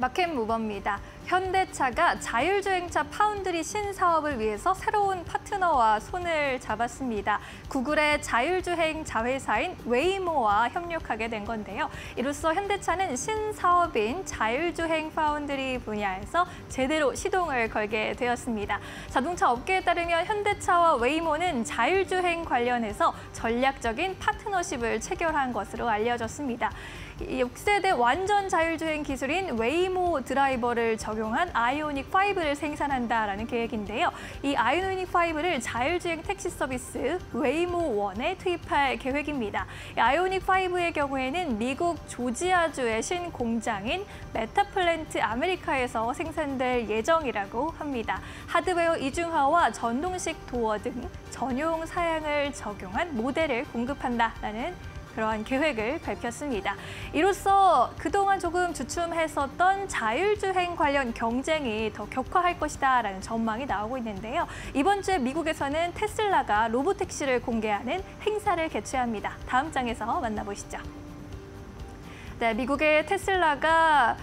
마켓 무버입니다. 현대차가 자율주행차 파운드리 신사업을 위해서 새로운 파트너와 손을 잡았습니다. 구글의 자율주행 자회사인 웨이모와 협력하게 된 건데요. 이로써 현대차는 신사업인 자율주행 파운드리 분야에서 제대로 시동을 걸게 되었습니다. 자동차 업계에 따르면 현대차와 웨이모는 자율주행 관련해서 전략적인 파트너십을 체결한 것으로 알려졌습니다. 6세대 완전 자율주행 기술인 웨이모 드라이버를 적용 한 아이오닉 5를 생산한다라는 계획인데요. 이 아이오닉 5를 자율주행 택시 서비스 웨이모 1에 투입할 계획입니다. 아이오닉 5의 경우에는 미국 조지아주의 신공장인 메타플랜트 아메리카에서 생산될 예정이라고 합니다. 하드웨어 이중화와 전동식 도어 등 전용 사양을 적용한 모델을 공급한다라는 그러한 계획을 밝혔습니다. 이로써 그동안 조금 주춤했었던 자율주행 관련 경쟁이 더 격화할 것이다 라는 전망이 나오고 있는데요. 이번 주에 미국에서는 테슬라가 로보택시를 공개하는 행사를 개최합니다. 다음 장에서 만나보시죠. 네, 미국의 테슬라가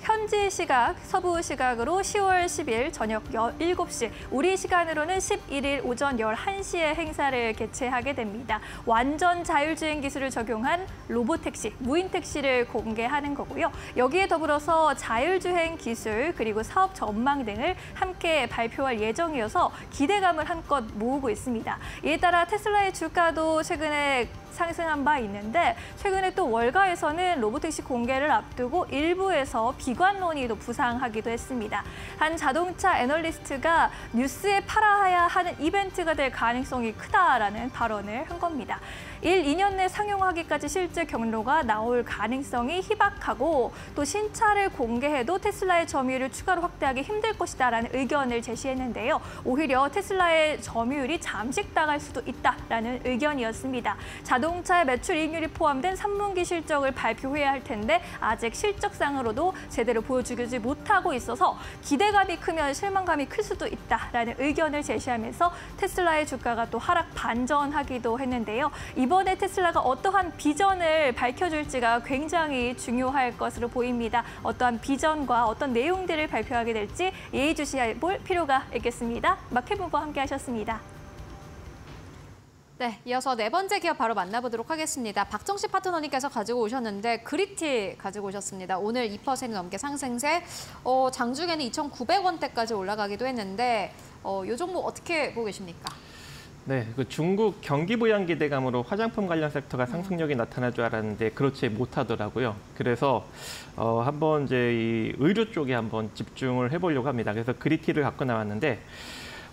현지 시각, 서부 시각으로 10월 10일 저녁 7시, 우리 시간으로는 11일 오전 11시에 행사를 개최하게 됩니다. 완전 자율주행 기술을 적용한 로보택시, 무인택시를 공개하는 거고요. 여기에 더불어서 자율주행 기술 그리고 사업 전망 등을 함께 발표할 예정이어서 기대감을 한껏 모으고 있습니다. 이에 따라 테슬라의 주가도 최근에 상승한 바 있는데 최근에 또 월가에서는 로보택시 공개를 앞두고 일부에서 비관 논의도 부상하기도 했습니다. 한 자동차 애널리스트가 뉴스에 팔아야 하는 이벤트가 될 가능성이 크다라는 발언을 한 겁니다. 1, 2년 내 상용하기까지 실제 경로가 나올 가능성이 희박하고 또 신차를 공개해도 테슬라의 점유율을 추가로 확대하기 힘들 것이다라는 의견을 제시했는데요. 오히려 테슬라의 점유율이 잠식당할 수도 있다라는 의견이었습니다. 자동차의 매출 이익률이 포함된 3분기 실적을 발표해야 할 텐데 아직 실적상으로도 제대로 보여주지 못하고 있어서 기대감이 크면 실망감이 클 수도 있다라는 의견을 제시하면서 테슬라의 주가가 또 하락 반전하기도 했는데요. 이번 에 테슬라가 어떠한 비전을 밝혀줄지가 굉장히 중요할 것으로 보입니다. 어떠한 비전과 어떤 내용들을 발표하게 될지 예의주시해 볼 필요가 있겠습니다. 마켓부과 함께 하셨습니다. 네, 이어서 네 번째 기업 바로 만나보도록 하겠습니다. 박정식 파트너님께서 가지고 오셨는데 그리티 가지고 오셨습니다. 오늘 2% 넘게 상승세, 어, 장중에는 2,900원대까지 올라가기도 했는데 어, 이 종목 어떻게 보고 계십니까? 네, 그 중국 경기 부양 기대감으로 화장품 관련 섹터가 상승력이 나타날 줄 알았는데 그렇지 못하더라고요. 그래서 어, 한번 이제 이 의류 쪽에 한번 집중을 해보려고 합니다. 그래서 그리티를 갖고 나왔는데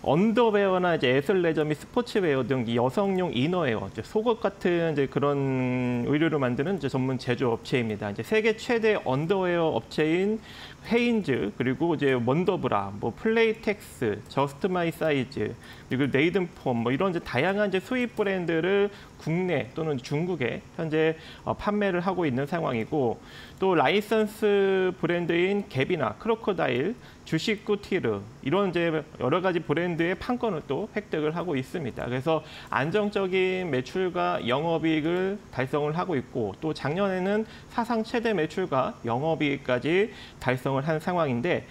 언더웨어나 이제 애슬레저 및 스포츠웨어 등 여성용 이너웨어, 이제 속옷 같은 이제 그런 의류를 만드는 이제 전문 제조 업체입니다. 이제 세계 최대 언더웨어 업체인 헤인즈 그리고 이제 원더브라, 뭐 플레이텍스, 저스트 마이 사이즈 그리고 메이든폼 뭐 이런 이제 다양한 이제 수입 브랜드를 국내 또는 중국에 현재 어, 판매를 하고 있는 상황이고 또 라이선스 브랜드인 갭이나 크로커다일, 주식구티르 이런 이제 여러 가지 브랜드의 판권을 또 획득을 하고 있습니다. 그래서 안정적인 매출과 영업이익을 달성을 하고 있고 또 작년에는 사상 최대 매출과 영업이익까지 달성 을 한 상황인데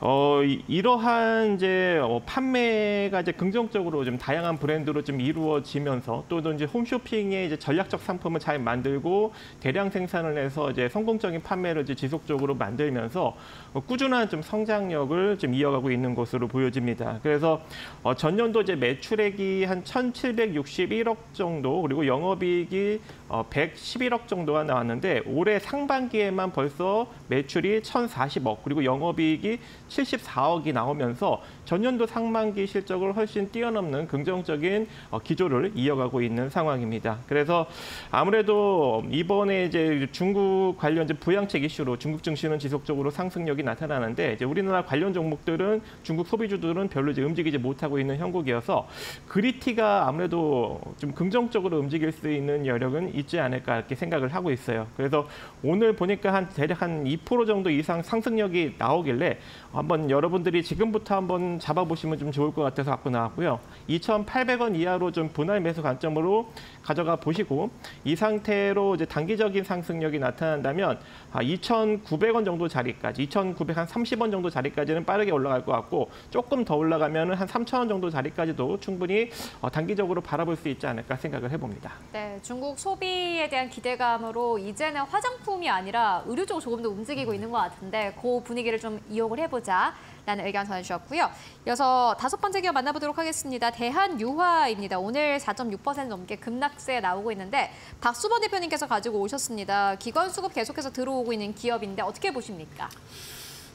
어, 이러한 이제 어, 판매가 이제 긍정적으로 좀 다양한 브랜드로 좀 이루어지면서 또 이제 홈쇼핑의 이제 전략적 상품을 잘 만들고 대량 생산을 해서 이제 성공적인 판매를 이제 지속적으로 만들면서 어, 꾸준한 좀 성장력을 좀 이어가고 있는 것으로 보여집니다. 그래서 어, 전년도 이제 매출액이 한 1,761억 정도 그리고 영업이익이 어, 111억 정도가 나왔는데 올해 상반기에만 벌써 매출이 1,040억 그리고 영업이익이 74억이 나오면서 전년도 상반기 실적을 훨씬 뛰어넘는 긍정적인 어, 기조를 이어가고 있는 상황입니다. 그래서 아무래도 이번에 이제 중국 관련 부양책 이슈로 중국 증시는 지속적으로 상승력이 나타나는데 이제 우리나라 관련 종목들은 중국 소비주들은 별로 이제 움직이지 못하고 있는 형국이어서 그리티가 아무래도 좀 긍정적으로 움직일 수 있는 여력은 있지 않을까 이렇게 생각을 하고 있어요. 그래서 오늘 보니까 한 대략 한 2% 정도 이상 상승 상승력이 나오길래 한번 여러분들이 지금부터 한번 잡아보시면 좀 좋을 것 같아서 갖고 나왔고요. 2,800원 이하로 좀 분할 매수 관점으로 가져가 보시고 이 상태로 이제 단기적인 상승력이 나타난다면 아, 2,900원 정도 자리까지 2,930원 정도 자리까지는 빠르게 올라갈 것 같고 조금 더 올라가면 한 3,000원 정도 자리까지도 충분히 어, 단기적으로 바라볼 수 있지 않을까 생각을 해봅니다. 네, 중국 소비에 대한 기대감으로 이제는 화장품이 아니라 의류 쪽으로 조금 더 움직이고 있는 것 같은데 그 분위기를 좀 이용을 해보자 라는 의견 전해주셨고요. 이어서 다섯 번째 기업 만나보도록 하겠습니다. 대한유화입니다. 오늘 4.6% 넘게 급락세 나오고 있는데 박수범 대표님께서 가지고 오셨습니다. 기관 수급 계속해서 들어오고 있는 기업인데 어떻게 보십니까?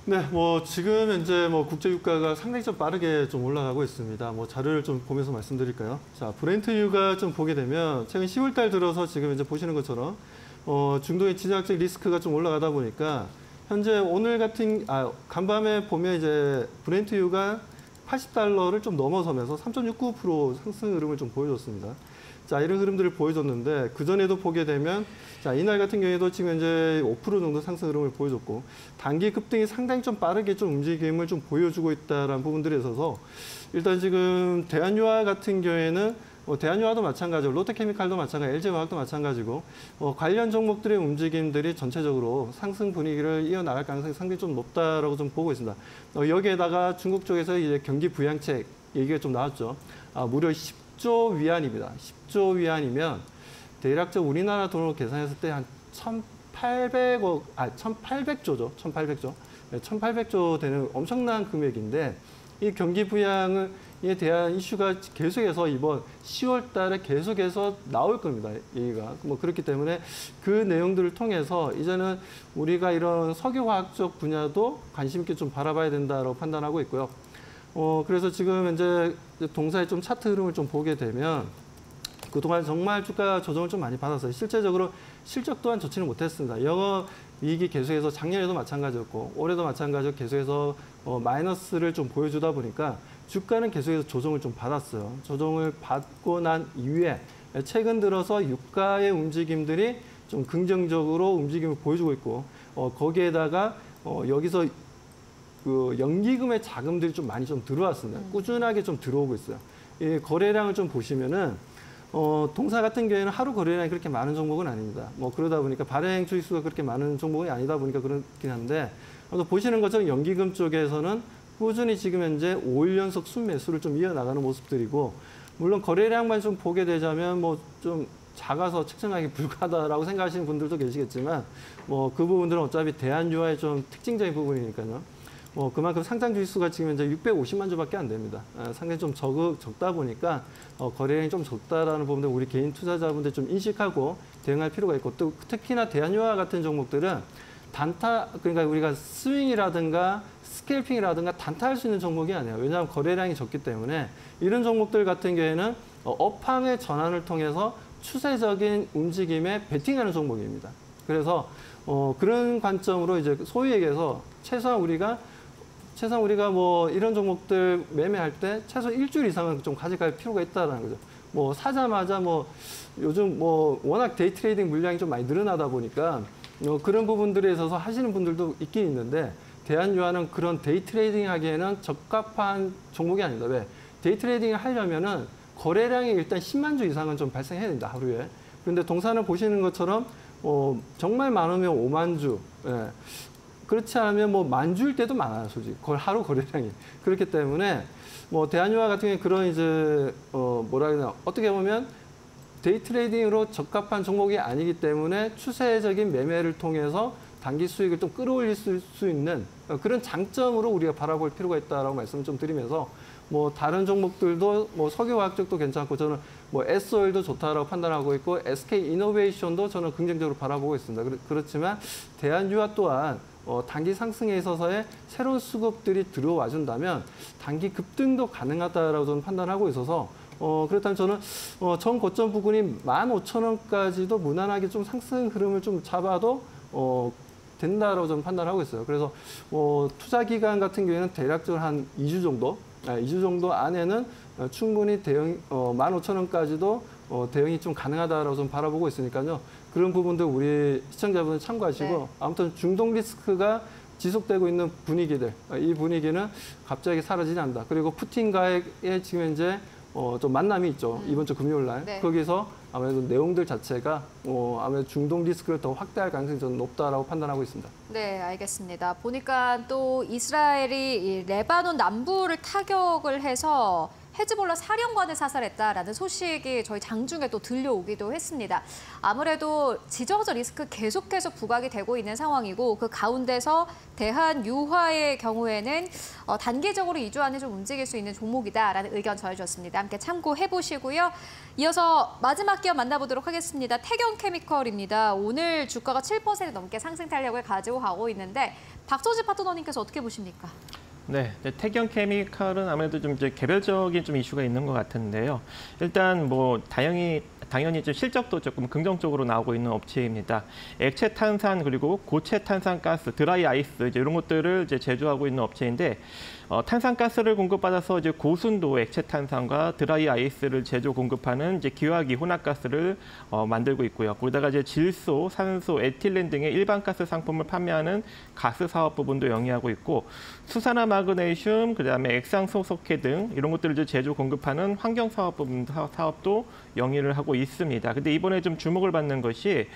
네, 뭐 지금 현재 뭐 국제 유가가 상당히 좀 빠르게 좀 올라가고 있습니다. 뭐 자료를 좀 보면서 말씀드릴까요? 자, 브렌트 유가 좀 보게 되면 최근 10월 달 들어서 지금 이제 보시는 것처럼 어, 중동의 지정학적 리스크가 좀 올라가다 보니까 현재 오늘 같은 아 간밤에 보면 이제 브렌트 유가 80달러를 좀 넘어서면서 3.69% 상승 흐름을 좀 보여줬습니다. 자, 이런 흐름들을 보여줬는데 그전에도 보게 되면 자, 이날 같은 경우에도 지금 이제 5% 정도 상승 흐름을 보여줬고 단기 급등이 상당히 좀 빠르게 좀 움직임을 좀 보여주고 있다라는 부분들에 있어서 일단 지금 대한유화 같은 경우에는 뭐 대한유화도 마찬가지고 롯데케미칼도 마찬가지, LG화학도 마찬가지고 어, 관련 종목들의 움직임들이 전체적으로 상승 분위기를 이어나갈 가능성이 상당히 좀 높다라고 좀 보고 있습니다. 어, 여기에다가 중국 쪽에서 이제 경기 부양책 얘기가 좀 나왔죠. 아, 무려 10조 위안입니다. 10조 위안이면 대략적 우리나라 돈으로 계산했을 때 한 1,800억, 아, 1,800조죠. 1,800조. 1,800조 되는 엄청난 금액인데 이 경기 부양을 에 대한 이슈가 계속해서 이번 10월 달에 계속해서 나올 겁니다. 얘기가. 뭐 그렇기 때문에 그 내용들을 통해서 이제는 우리가 이런 석유화학적 분야도 관심 있게 좀 바라봐야 된다고 판단하고 있고요. 어, 그래서 지금 이제 동사의 좀 차트 흐름을 좀 보게 되면 그동안 정말 주가 조정을 좀 많이 받았어요. 실제적으로 실적 또한 좋지는 못했습니다. 영어 이익이 계속해서 작년에도 마찬가지였고 올해도 마찬가지로 계속해서 어, 마이너스를 좀 보여주다 보니까 주가는 계속해서 조정을 좀 받았어요. 조정을 받고 난 이후에 최근 들어서 유가의 움직임들이 좀 긍정적으로 움직임을 보여주고 있고 어, 거기에다가 어, 여기서 그 연기금의 자금들이 좀 많이 좀 들어왔습니다. 꾸준하게 좀 들어오고 있어요. 이 거래량을 좀 보시면은 어, 동사 같은 경우에는 하루 거래량이 그렇게 많은 종목은 아닙니다. 뭐 그러다 보니까 발행 주식수가 그렇게 많은 종목이 아니다 보니까 그렇긴 한데 또 보시는 것처럼 연기금 쪽에서는 꾸준히 지금 현재 5일 연속 순매수를 좀 이어나가는 모습들이고 물론 거래량만 좀 보게 되자면 뭐 좀 작아서 측정하기 불가하다라고 생각하시는 분들도 계시겠지만 뭐 그 부분들은 어차피 대한유화의 좀 특징적인 부분이니까요. 뭐 그만큼 상장 주식수가 지금 현재 650만 주밖에 안 됩니다. 아, 상당히 좀 적, 적다 보니까 어, 거래량이 좀 적다라는 부분들 우리 개인 투자자분들 좀 인식하고 대응할 필요가 있고 또 특히나 대한유화 같은 종목들은 단타 그러니까 우리가 스윙이라든가 스케일핑이라든가 단타할 수 있는 종목이 아니에요. 왜냐하면 거래량이 적기 때문에 이런 종목들 같은 경우에는 어, 업황의 전환을 통해서 추세적인 움직임에 베팅하는 종목입니다. 그래서 어, 그런 관점으로 이제 소위 얘기해서 최소한 우리가 최소한 우리가 뭐 이런 종목들 매매할 때 최소 일주일 이상은 좀 가져갈 필요가 있다는 거죠. 뭐 사자마자 뭐 요즘 뭐 워낙 데이 트레이딩 물량이 좀 많이 늘어나다 보니까 어, 그런 부분들에 있어서 하시는 분들도 있긴 있는데 대한유화는 그런 데이 트레이딩 하기에는 적합한 종목이 아니다. 왜? 데이 트레이딩을 하려면 은 거래량이 일단 10만 주 이상은 좀 발생해야 된다, 하루에. 그런데 동사는 보시는 것처럼 어, 정말 많으면 5만 주. 예. 그렇지 않으면 뭐 만 주일 때도 많아요, 솔직히. 거- 하루 거래량이. 그렇기 때문에 뭐 대한유화 같은 경우에 그런 이제 어, 뭐라 해야 되나 어떻게 보면 데이 트레이딩으로 적합한 종목이 아니기 때문에 추세적인 매매를 통해서 단기 수익을 좀 끌어올릴 수, 수 있는 어, 그런 장점으로 우리가 바라볼 필요가 있다라고 말씀을 좀 드리면서 뭐 다른 종목들도 뭐 석유화학 쪽도 괜찮고 저는 뭐 S오일도 좋다라고 판단하고 있고 SK 이노베이션도 저는 긍정적으로 바라보고 있습니다. 그렇- 그렇지만 대한유화 또한 어, 단기 상승에 있어서의 새로운 수급들이 들어와 준다면 단기 급등도 가능하다라고 저는 판단하고 있어서 어, 그렇다면 저는 어, 전 고점 부근이 15,000원까지도 무난하게 좀 상승 흐름을 좀 잡아도 어, 된다라고 저는 판단하고 있어요. 그래서 뭐 투자 기간 같은 경우에는 대략적으로 한 2주 정도, 아, 2주 정도 안에는 어, 충분히 대응 어, 15,000원까지도 어, 대응이 좀 가능하다라고 좀 바라보고 있으니까요. 그런 부분들 우리 시청자분들 참고하시고 네. 아무튼 중동 리스크가 지속되고 있는 분위기들, 어, 이 분위기는 갑자기 사라지지 않는다. 그리고 푸틴과의 지금 현재 어, 좀 만남이 있죠. 이번 주 금요일 날. 네. 거기서 아무래도 내용들 자체가 어, 아무래도 중동 리스크를 더 확대할 가능성이 좀 높다라고 판단하고 있습니다. 네, 알겠습니다. 보니까 또 이스라엘이 이 레바논 남부를 타격을 해서 헤즈볼라 사령관을 사살했다라는 소식이 저희 장중에 또 들려오기도 했습니다. 아무래도 지정학적 리스크 계속해서 부각이 되고 있는 상황이고 그 가운데서 대한 유화의 경우에는 어, 단기적으로 2주 안에 좀 움직일 수 있는 종목이다라는 의견 전해주셨습니다. 함께 참고해 보시고요. 이어서 마지막 기업 만나보도록 하겠습니다. 태경케미컬입니다. 오늘 주가가 7% 넘게 상승 탄력을 가지고 가고 있는데 박소지 파트너님께서 어떻게 보십니까? 네, 이제 태경 케미칼은 아무래도 좀 이제 개별적인 좀 이슈가 있는 것 같은데요. 일단 뭐 다행히 당연히 좀 실적도 조금 긍정적으로 나오고 있는 업체입니다. 액체 탄산 그리고 고체 탄산 가스, 드라이 아이스 이제 이런 것들을 이제 제조하고 있는 업체인데 어, 탄산가스를 공급받아서 이제 고순도 액체 탄산과 드라이 아이스를 제조 공급하는 이제 기화기 혼합가스를 어, 만들고 있고요. 거기다가 이제 질소, 산소, 에틸렌 등의 일반 가스 상품을 판매하는 가스 사업 부분도 영위하고 있고 수산화 마그네슘, 그다음에 액상 소석회 등 이런 것들을 이제 제조 공급하는 환경 사업 부분 사- 사업도 영위를 하고 있습니다. 근데 이번에 좀 주목을 받는 것이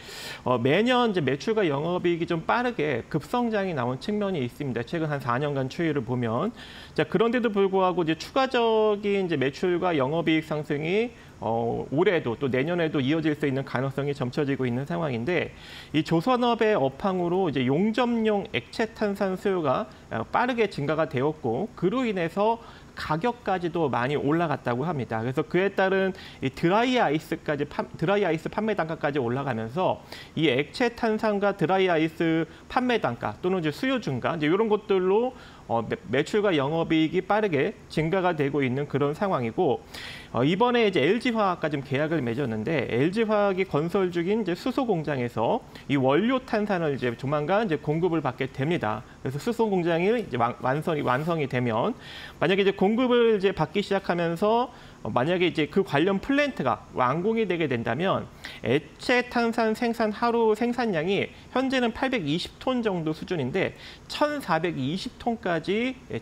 어, 매년 이제 매출과 영업이익이 좀 빠르게 급성장이 나온 측면이 있습니다. 최근 한 4년간 추이를 보면 자 그런데도 불구하고 이제 추가적인 이제 매출과 영업이익 상승이 어, 올해도 또 내년에도 이어질 수 있는 가능성이 점쳐지고 있는 상황인데 이 조선업의 업황으로 이제 용접용 액체 탄산 수요가 어, 빠르게 증가가 되었고 그로 인해서 가격까지도 많이 올라갔다고 합니다. 그래서 그에 따른 이 드라이 아이스까지 판- 드라이 아이스 판매 단가까지 올라가면서 이 액체 탄산과 드라이 아이스 판매 단가 또는 이제 수요 증가 이제 이런 것들로 어, 매- 매출과 영업이익이 빠르게 증가가 되고 있는 그런 상황이고 어, 이번에 이제 LG화학과 좀 계약을 맺었는데 LG화학이 건설 중인 이제 수소 공장에서 이 원료 탄산을 이제 조만간 이제 공급을 받게 됩니다. 그래서 수소 공장이 이제 완- 완성이 완성이 되면 만약에 이제 공급을 이제 받기 시작하면서 어, 만약에 이제 그 관련 플랜트가 완공이 되게 된다면 액체 탄산 생산 하루 생산량이 현재는 820톤 정도 수준인데 1,420톤까지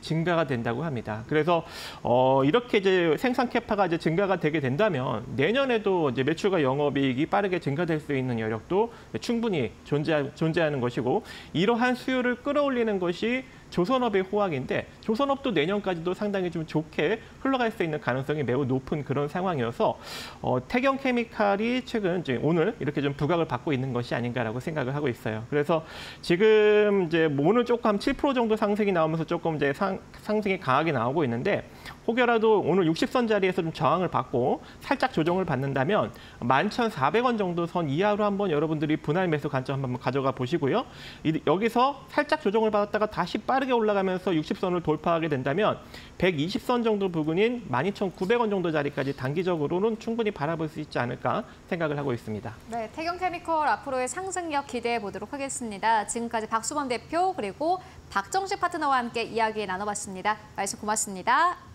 증가가 된다고 합니다. 그래서 어, 이렇게 이제 생산 캐파가 이제 증가가 되게 된다면 내년에도 이제 매출과 영업이익이 빠르게 증가될 수 있는 여력도 충분히 존재, 존재하는 것이고 이러한 수요를 끌어올리는 것이 조선업의 호황인데 조선업도 내년까지도 상당히 좀 좋게 흘러갈 수 있는 가능성이 매우 높은 그런 상황이어서 어, 태경 케미칼이 최근 이제 오늘 이렇게 좀 부각을 받고 있는 것이 아닌가라고 생각을 하고 있어요. 그래서 지금 이제 뭐 오늘 조금 한7% 정도 상승이 나오면서 조금 이제 상, 상승이 강하게 나오고 있는데 혹여라도 오늘 60선 자리에서 좀 저항을 받고 살짝 조정을 받는다면 11,400원 정도 선 이하로 한번 여러분들이 분할 매수 관점 한번 가져가 보시고요. 이- 여기서 살짝 조정을 받았다가 다시 빠르게 올라가면서 60선을 돌파하게 된다면 120선 정도 부근인 12,900원 정도 자리까지 단기적으로는 충분히 바라볼 수 있지 않을까 생각을 하고 있습니다. 네, 태경케미컬 앞으로의 상승력 기대해 보도록 하겠습니다. 지금까지 박수범 대표 그리고 박정식 파트너와 함께 이야기 나눠봤습니다. 말씀 고맙습니다.